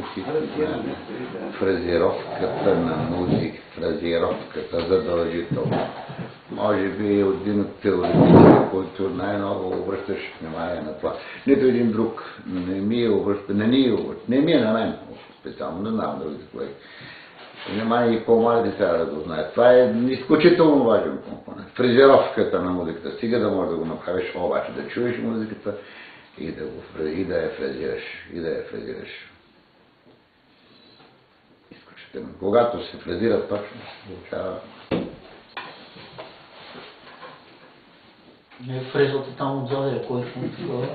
учености, фразировката на музик, фразировката задължително. Може би един от теоретиците, който най-много обръщаш внимание на това. Нито един друг не ми е обръща, не ни е обръща, не ми е на мен специално, не знам другите колеги. Внимание и по-малки трябва да го знаят. Това е изключително важен компонент. Фрезеровката на музиката. Стига да можеш да го направиш, обаче да чуеш музиката и да, го, и да я фрезираш. И да я фрезираш. Когато се фрезира точно, получава Не фрезата там отзаде, кой е такова?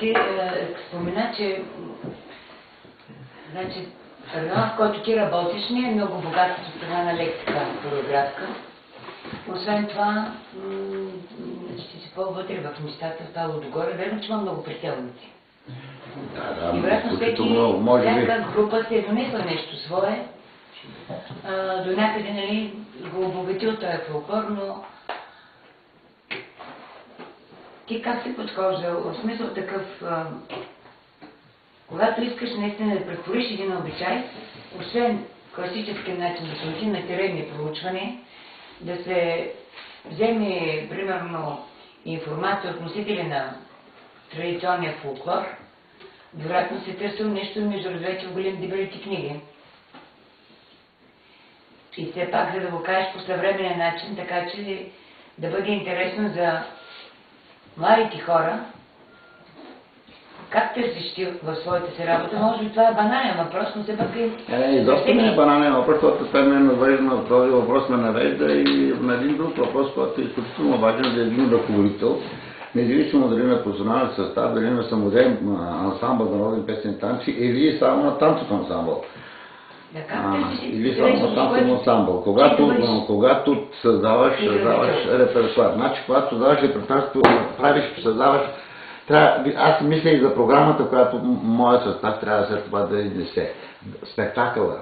Ти е, спомена, че значи, в който ти работиш, не е много богат от страна на лексика хореографска. Освен това, по-вътре в нещата, стало догоре. Верно, че има много преселници. Да, да, И вероятно всеки, може всяка група се е донесла нещо свое, а, до някъде, нали, го обогатил този фолклор, но ти как си подхождал? В смисъл такъв, а, когато искаш наистина да претвориш един обичай, освен класическия начин да се отиде на теренни проучване, да се вземе, примерно, информация от носители на традиционния фолклор, вероятно се търсил нещо между двете големи дебелите книги. И все пак, за да го кажеш по съвременен начин, така че да бъде интересно за младите хора, как търсиш ти в своята си работа? Може би това е банален въпрос, но все пак е... Е, изобщо не е банален въпрос, защото той ме навежда на този въпрос ме навежда и на един друг въпрос, който е изключително важен за един ръководител. Независимо дали на професионален състав, дали на самодеен ансамбъл на народни песни танци или само на танцов ансамбъл. А, или само на танцов ансамбъл. Когато, когато създаваш, създаваш репертуар. репертуар. Значи, когато създаваш репертуар, правиш, създаваш трябва, аз мисля и за програмата, която м- моя състав трябва след това да изнесе. Спектакъла,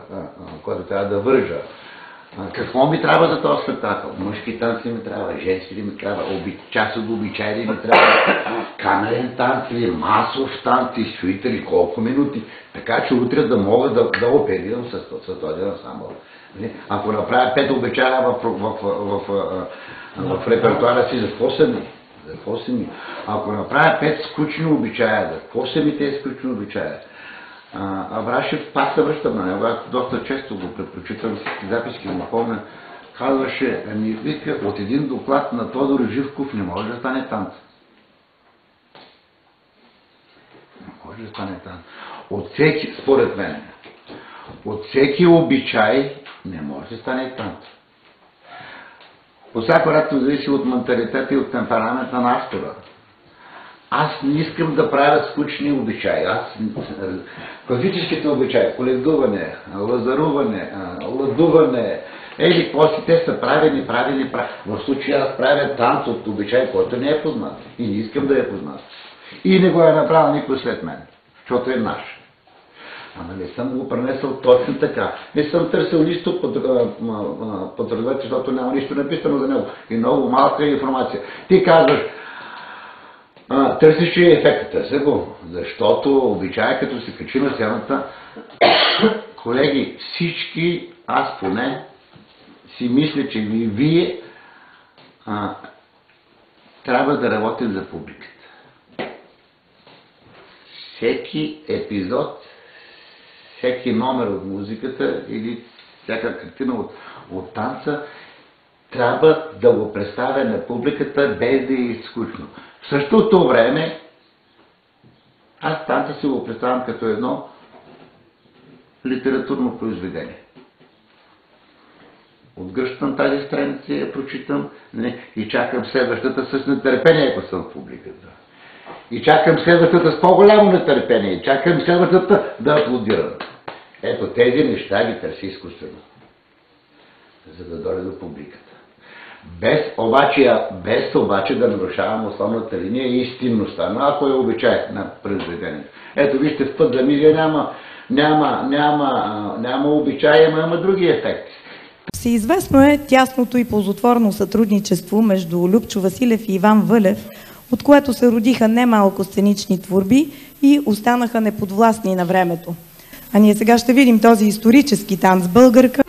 който трябва да вържа. Какво ми трябва за този спектакъл? Мъжки танци ми трябва, женски ли ми трябва, оби, част от обичай ли ми трябва, камерен танц ли, масов танц, и ли, колко минути. Така че утре да мога да, да оперирам с, с този ансамбъл. Нали? Ако направя пет обичая в, в, в, в, в, в репертуара си, за какво са ми? За какво са ми? Ако направя пет скучни обичая, за какво са ми тези скучни обичая? А, Аврашев, пак се връщам на него, аз доста често го препрочитам всички записки, му помня, казваше, ами вика, от един доклад на Тодор Живков не може да стане танц. Не може да стане танц. От всеки, според мен, от всеки обичай не може да стане танц. Всяко зависи от менталитета и от темперамента на автора. Аз не искам да правя скучни обичаи. Аз, класическите обичаи, коледуване, лазаруване, ладуване, ели, какво си, те са правени, правени, правени. В случая аз правя танц от обичай, който не е познат. И не искам да е познат. И не го е направил никой след мен, защото е наш. Ама не съм го пренесъл точно така. Не съм търсил нищо под, под защото няма нищо написано за него. И много малка информация. Ти казваш, а, търсиш ли ефекта? Търся го. Защото обичая, като се качи на сцената, колеги, всички, аз поне, си мисля, че и вие а, трябва да работим за публиката. Всеки епизод, всеки номер от музиката или всяка картина от, от танца трябва да го представя на публиката без да е скучно. В същото време аз танца си го представям като едно литературно произведение. Отгръщам тази страница, я прочитам не, и чакам следващата с нетърпение, ако съм в публиката. И чакам следващата с по-голямо нетърпение. Чакам следващата да аплодирам. Ето тези неща ги търси изкуствено, за да дойде до публиката. Без обаче, без обаче да нарушавам основната линия и истинността, но ако е обичай на произведението. Ето вижте, в път за мизия няма, няма, няма, няма обичай, ама има други ефекти. Всеизвестно е тясното и ползотворно сътрудничество между Любчо Василев и Иван Вълев, от което се родиха немалко сценични творби и останаха неподвластни на времето. А ние сега ще видим този исторически танц българка.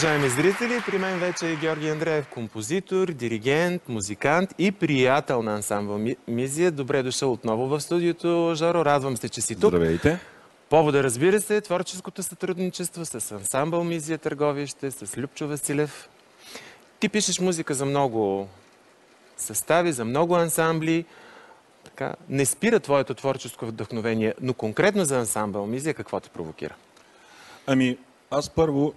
Уважаеми зрители, при мен вече е Георги Андреев, композитор, диригент, музикант и приятел на ансамбъл Ми- Мизия. Добре дошъл отново в студиото, Жоро. Радвам се, че си тук. Здравейте. Повода, разбира се, е творческото сътрудничество с ансамбъл Мизия Търговище, с Любчо Василев. Ти пишеш музика за много състави, за много ансамбли. Така, не спира твоето творческо вдъхновение, но конкретно за ансамбъл Мизия какво те провокира? Ами, аз първо,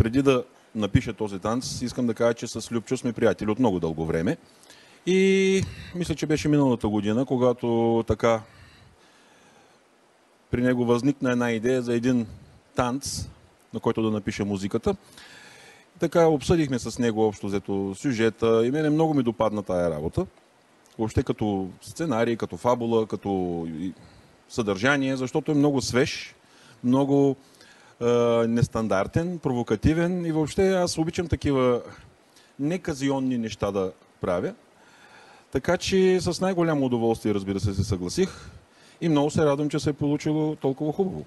преди да напиша този танц, искам да кажа, че с Любчо сме приятели от много дълго време. И мисля, че беше миналата година, когато така при него възникна една идея за един танц, на който да напиша музиката. Така обсъдихме с него общо взето сюжета и мене много ми допадна тая работа. Въобще като сценарий, като фабула, като съдържание, защото е много свеж, много нестандартен, провокативен и въобще аз обичам такива неказионни неща да правя. Така че с най-голямо удоволствие, разбира се, се съгласих и много се радвам, че се е получило толкова хубаво.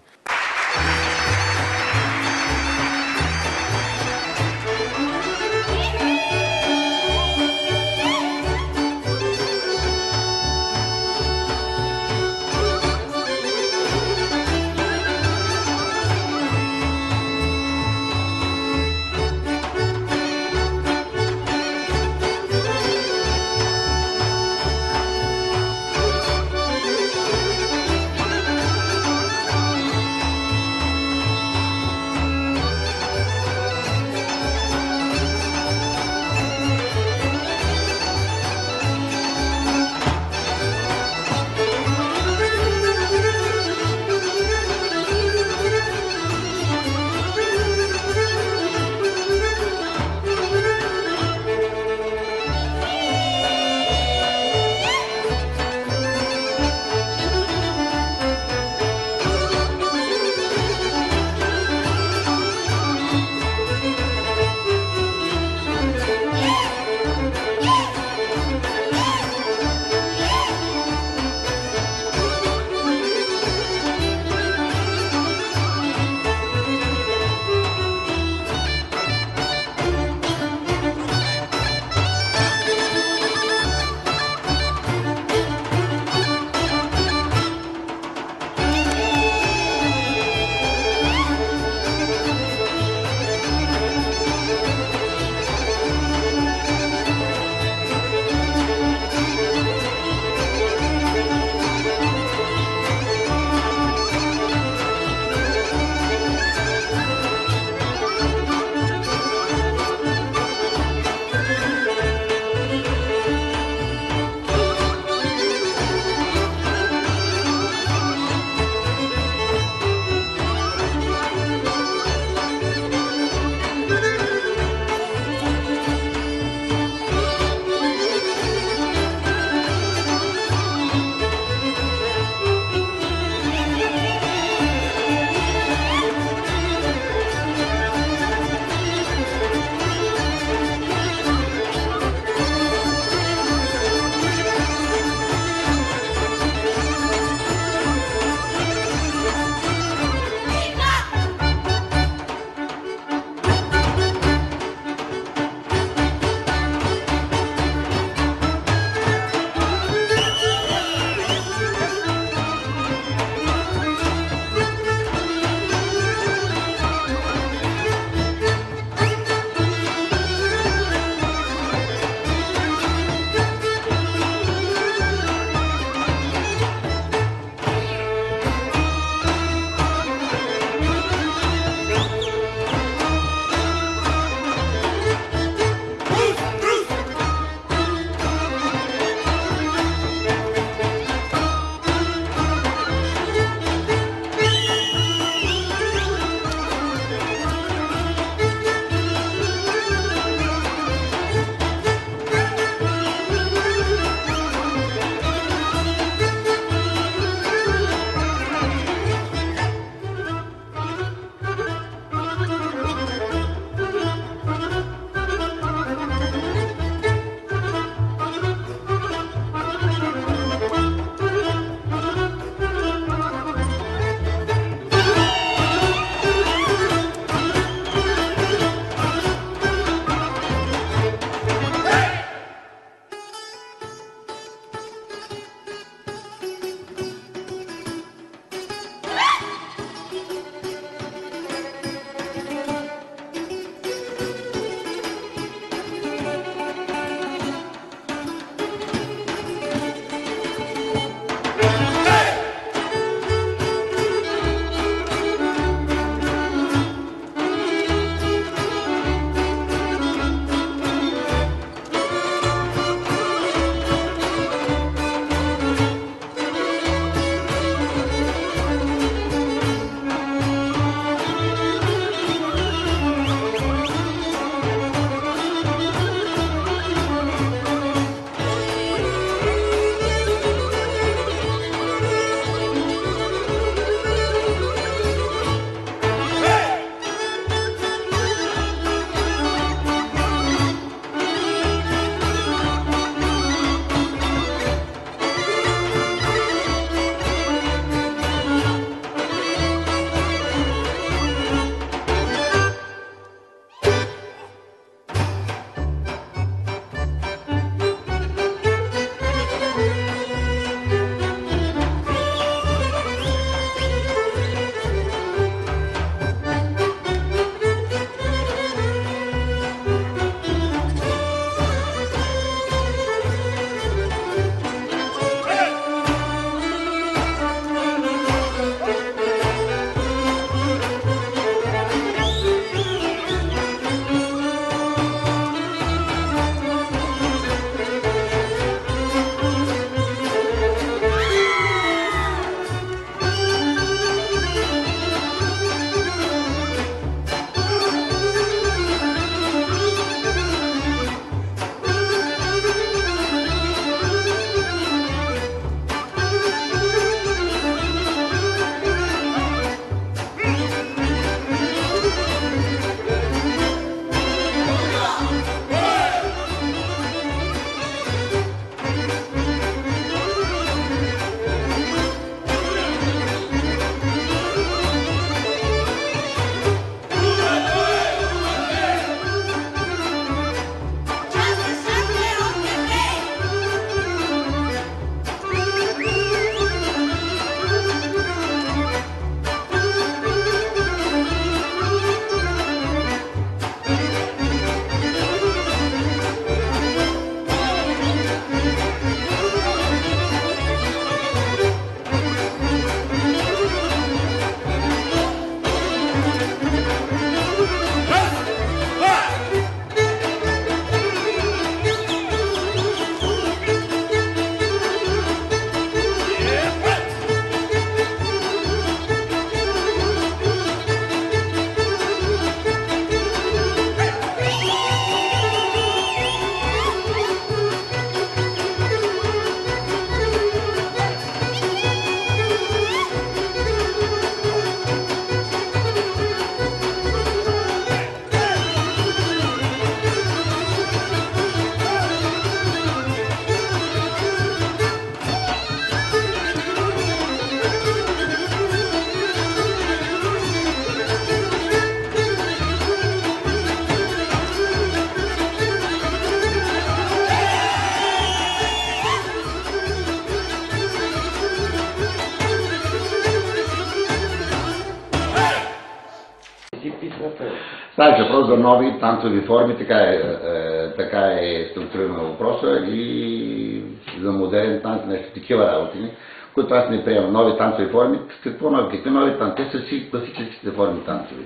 За нови танцови форми, така е, е, така е структуриран въпроса и за модерен танц, нещо такива работи, които аз не приемам. Нови танцови форми, какво нови, какви нови танци? Те са си класическите форми танцови.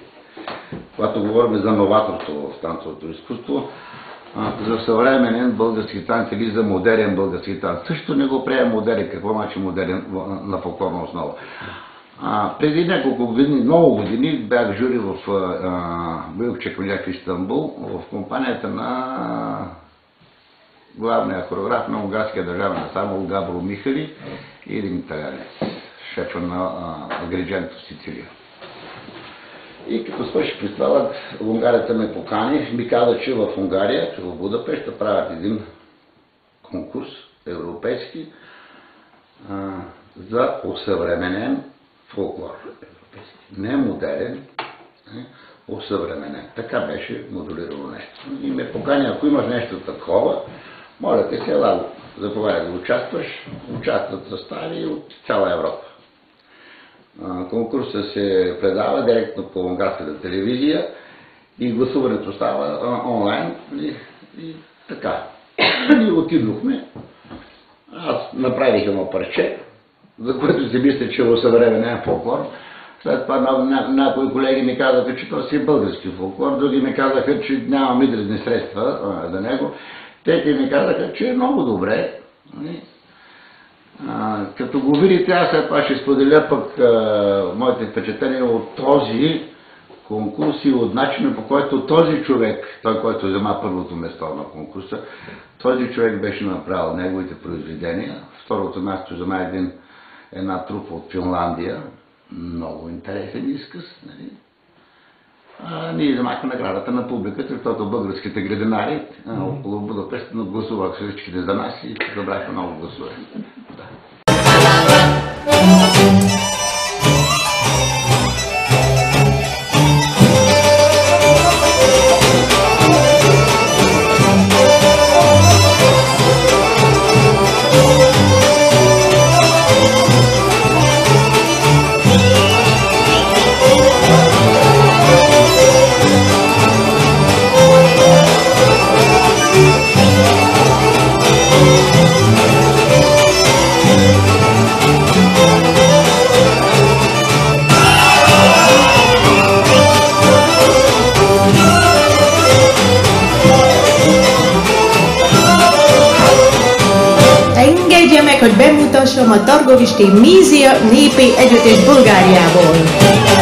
Когато говорим за новаторство в танцовото изкуство, за съвременен български танц или за модерен български танц. Също не го приема модерен. Какво значи модерен на фолклорна основа? А, преди няколко години, много години, бях жури в Билк Чекмеляк в Истанбул, в компанията на главния хореограф на унгарския държавен ансамбъл Габро Михали и един италянец, шефа на Агридженто Сицилия. И като свърши фестивалът, унгарята ме покани, ми каза, че в Унгария, че в Будапешта правят един конкурс европейски а, за осъвременен фолклор. Не модерен, не, осъвременен. Така беше модулирано нещо. И ме покани, ако имаш нещо такова, моля те се, ела, заповядай да участваш. Участват състави от цяла Европа. Конкурсът се предава директно по унгарската телевизия и гласуването става онлайн и, и така. Ние отидохме. Аз направих едно парче, за което си мисля, че е съвременен фолклор. След това някои колеги ми казаха, че това си е български фолклор, други ми казаха, че нямам изразни средства за него. Трети ми казаха, че е много добре. Нали? Като го видите, аз след това ще споделя пък моите впечатления от този конкурс и от начина по който този човек, той, който взема първото место на конкурса, този човек беше направил неговите произведения. Второто място взема един, една трупа от Финландия, много интересен изказ. Нали? А, ние вземахме наградата на публиката, защото българските градинари а, около Будапешта гласуваха всичките за нас и забрахме много гласове. Да. Budapisti Mízia népé együttes Bulgáriából.